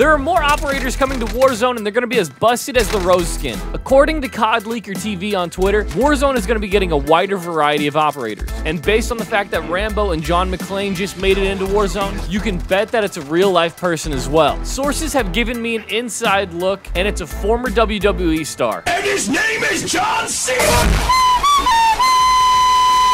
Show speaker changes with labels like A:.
A: There are more operators coming to Warzone, and they're going to be as busted as the Roze skin. According to COD Leaker TV on Twitter, Warzone is going to be getting a wider variety of operators. And based on the fact that Rambo and John McClane just made it into Warzone, you can bet that it's a real life person as well. Sources have given me an inside look, and it's a former WWE star.
B: And his name is John Cena!